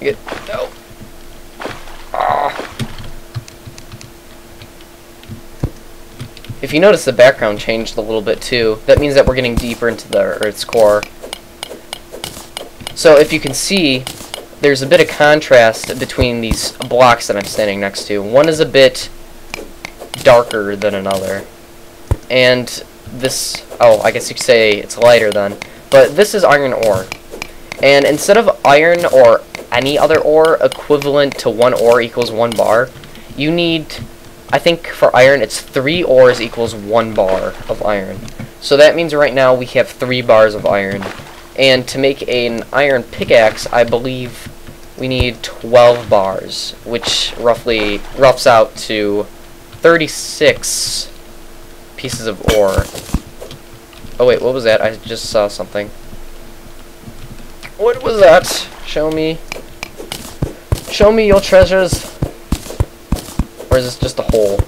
Get no. Ah. If you notice, the background changed a little bit too. That means that we're getting deeper into the Earth's core. So if you can see, there's a bit of contrast between these blocks that I'm standing next to. One is a bit darker than another. And this, oh, I guess you could say it's lighter then. But this is iron ore. And instead of iron or any other ore equivalent to one ore equals one bar, you need, I think for iron, it's three ores equals one bar of iron. So that means right now we have three bars of iron. And to make an iron pickaxe, I believe we need 12 bars, which roughly roughs out to 36 pieces of ore. Oh wait, what was that? I just saw something. What was that? Show me. Show me your treasures. Or is this just a hole?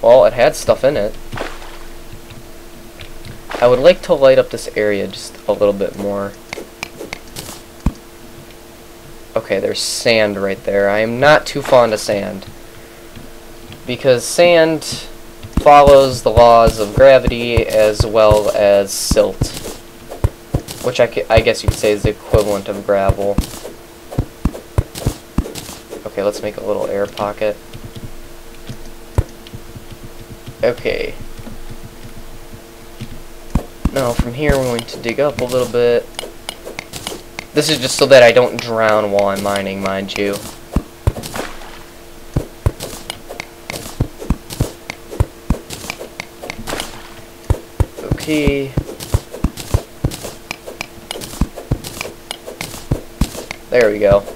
Well, it had stuff in it. I would like to light up this area just a little bit more. Okay, there's sand right there. I am not too fond of sand. Because sand follows the laws of gravity as well as silt. Which I, I guess you could say is the equivalent of gravel. Okay, let's make a little air pocket. Okay. Now, from here, we're going to dig up a little bit. This is just so that I don't drown while I'm mining, mind you. Okay. There we go.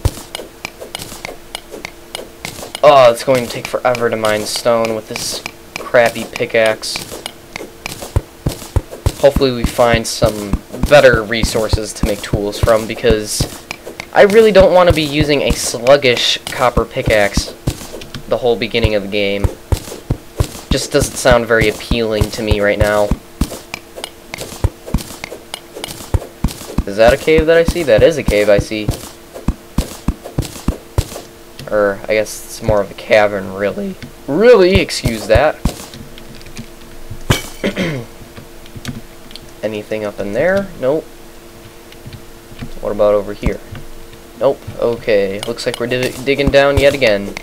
Oh, it's going to take forever to mine stone with this crappy pickaxe. Hopefully we find some better resources to make tools from because I really don't want to be using a sluggish copper pickaxe the whole beginning of the game. Just doesn't sound very appealing to me right now. Is that a cave that I see? That is a cave I see. Or, I guess it's more of a cavern, really. Really? Excuse that. Anything up in there? Nope. What about over here? Nope. Okay. Looks like we're dig digging down yet again.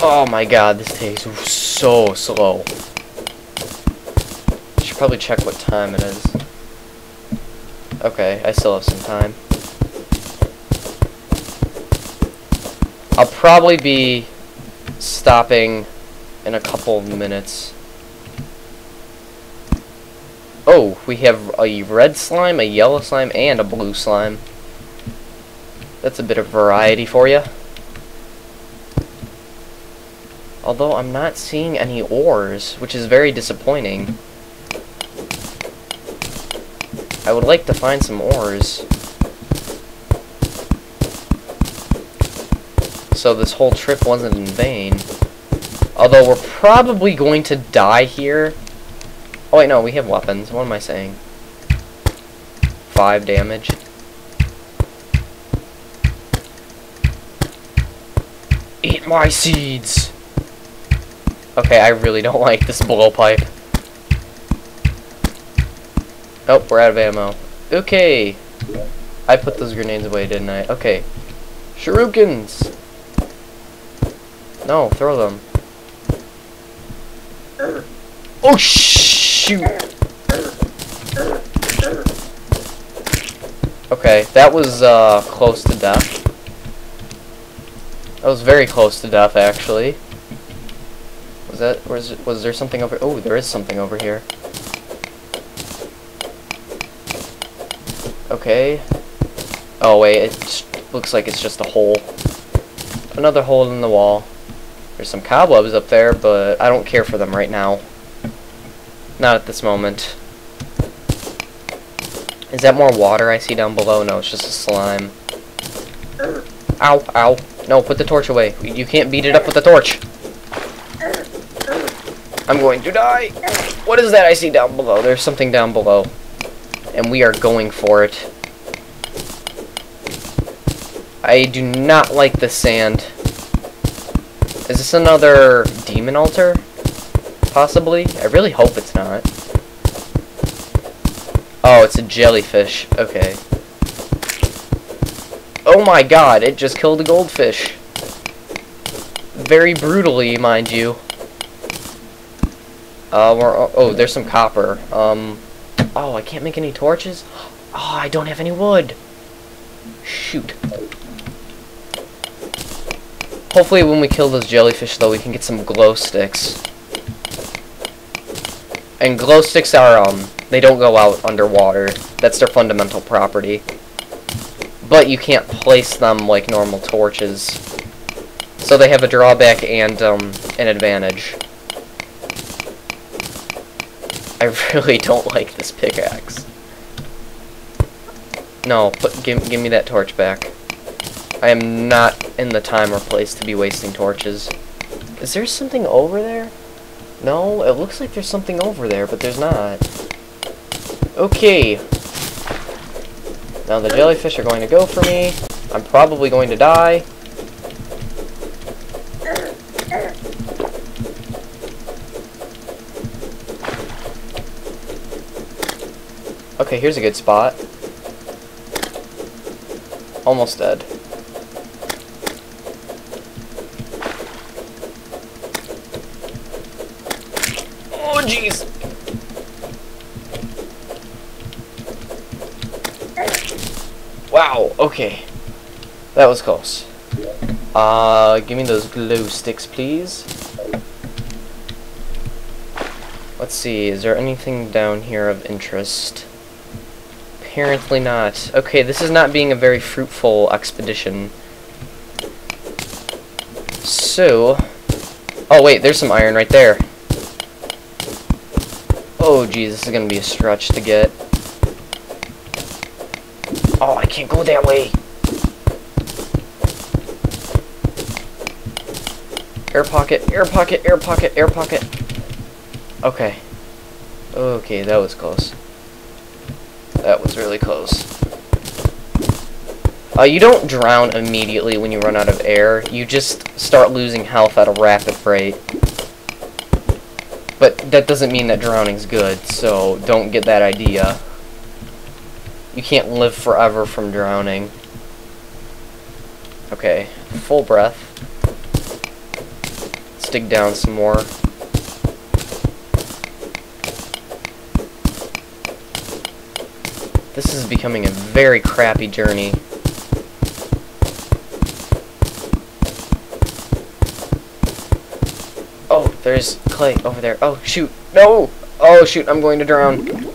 Oh my god, this takes so slow. I Should probably check what time it is. Okay, I still have some time. I'll probably be stopping in a couple of minutes. Oh, we have a red slime, a yellow slime, and a blue slime. That's a bit of variety for you. Although I'm not seeing any ores, which is very disappointing. I would like to find some ores. So this whole trip wasn't in vain. Although we're probably going to die here. Oh wait, no, we have weapons. What am I saying? Five damage. Eat my seeds! Okay, I really don't like this blowpipe. Oh, we're out of ammo. Okay. I put those grenades away, didn't I? Okay. Shurikens! No, throw them. Oh, shoot! Okay, that was, uh, close to death. That was very close to death, actually. Was that, was, was there something over, oh, there is something over here. Okay. Oh, wait, it looks like it's just a hole. Another hole in the wall. There's some cobwebs up there, but I don't care for them right now. Not at this moment. Is that more water I see down below? No, it's just a slime. Ow, ow. No, put the torch away. You can't beat it up with the torch. I'm going to die. What is that I see down below? There's something down below. and we are going for it. I do not like the sand. Is this another demon altar? Possibly? I really hope it's not. Oh, it's a jellyfish. Okay. Oh my god, it just killed a goldfish. Very brutally, mind you. Uh, oh, oh, there's some copper. Um, oh, I can't make any torches? Oh, I don't have any wood. Shoot. Hopefully when we kill those jellyfish, though, we can get some glow sticks. And glow sticks are, um, they don't go out underwater. That's their fundamental property. But you can't place them like normal torches. So they have a drawback and, um, an advantage. I really don't like this pickaxe. No, put, give, give me that torch back. I am not in the time or place to be wasting torches. Is there something over there? No, it looks like there's something over there, but there's not. Okay. Now the jellyfish are going to go for me. I'm probably going to die. Okay, here's a good spot. Almost dead. Oh, jeez. Wow, okay. That was close. Uh, give me those glow sticks, please. Let's see, is there anything down here of interest? Apparently not. Okay, this is not being a very fruitful expedition. So... Oh, wait, there's some iron right there. Oh, geez, this is to be a stretch to get. Can't go that way. Air pocket, air pocket, air pocket, air pocket. Okay. Okay, that was close. That was really close. Uh, you don't drown immediately when you run out of air. You just start losing health at a rapid rate. But that doesn't mean that drowning's good, so don't get that idea. You can't live forever from drowning. Okay, full breath. Let's dig down some more. This is becoming a very crappy journey. Oh, there's clay over there. Oh, shoot. No! Oh, shoot, I'm going to drown.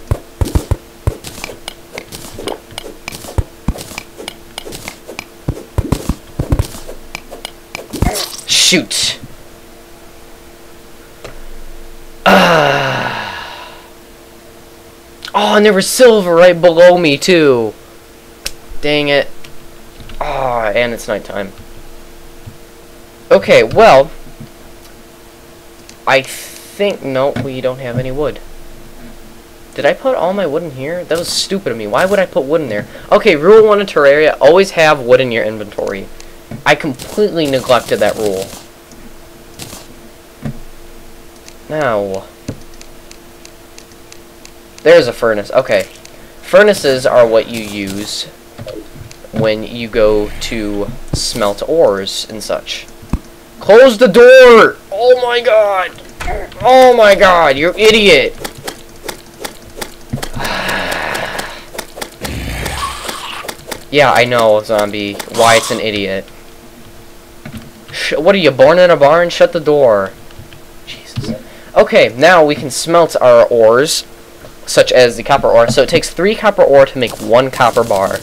Shoot. Ah. Oh, and there was silver right below me, too. Dang it. Ah, oh, and it's nighttime. Okay, well, I think, no, we don't have any wood. Did I put all my wood in here? That was stupid of me. Why would I put wood in there? Okay, rule 1 in Terraria, always have wood in your inventory. I completely neglected that rule. Now, there's a furnace. Okay, furnaces are what you use when you go to smelt ores and such. Close the door! Oh my god! Oh my god, you idiot! yeah, I know, zombie. Why it's an idiot. Sh what are you, born in a barn? Shut the door. Okay, now we can smelt our ores, such as the copper ore. So it takes three copper ore to make one copper bar.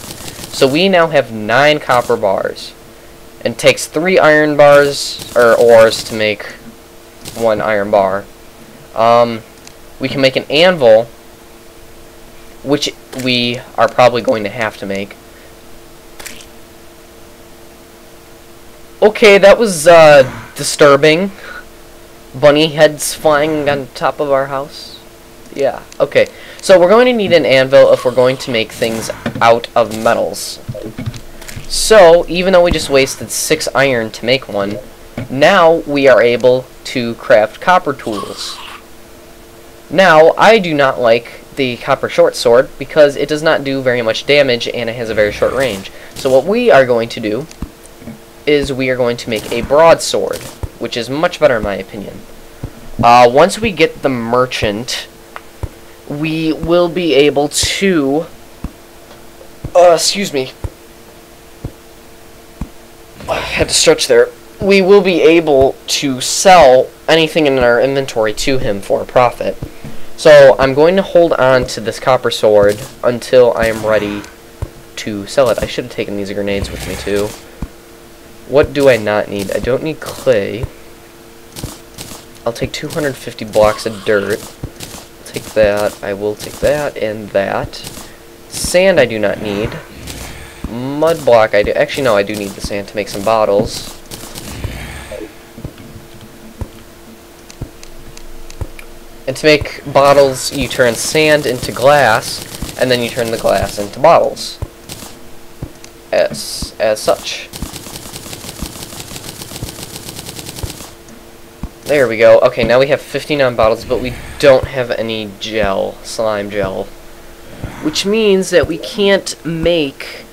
So we now have nine copper bars. It takes three iron bars, or ores, to make one iron bar. Um, we can make an anvil, which we are probably going to have to make. Okay, that was, uh, disturbing. Bunny heads flying on top of our house. Yeah, okay. So we're going to need an anvil if we're going to make things out of metals. So, even though we just wasted six iron to make one, now we are able to craft copper tools. Now, I do not like the copper short sword because it does not do very much damage and it has a very short range. So what we are going to do is we are going to make a broadsword, which is much better in my opinion. Uh, once we get the merchant, we will be able to... Uh, excuse me. I had to stretch there. We will be able to sell anything in our inventory to him for a profit. So I'm going to hold on to this copper sword until I am ready to sell it. I should have taken these grenades with me too. What do I not need? I don't need clay. I'll take 250 blocks of dirt. take that. I will take that and that. Sand I do not need. Mud block I do. Actually, no, I do need the sand to make some bottles. And to make bottles, you turn sand into glass, and then you turn the glass into bottles. As, as such. There we go. Okay, now we have 59 bottles, but we don't have any gel, slime gel. Which means that we can't make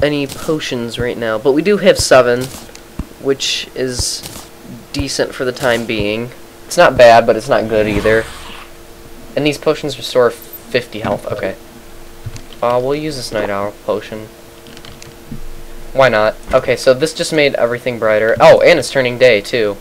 any potions right now. But we do have seven, which is decent for the time being. It's not bad, but it's not good either. And these potions restore 50 health. Okay. Uh, we'll use this night owl potion. Why not? Okay, so this just made everything brighter. Oh, and it's turning day, too.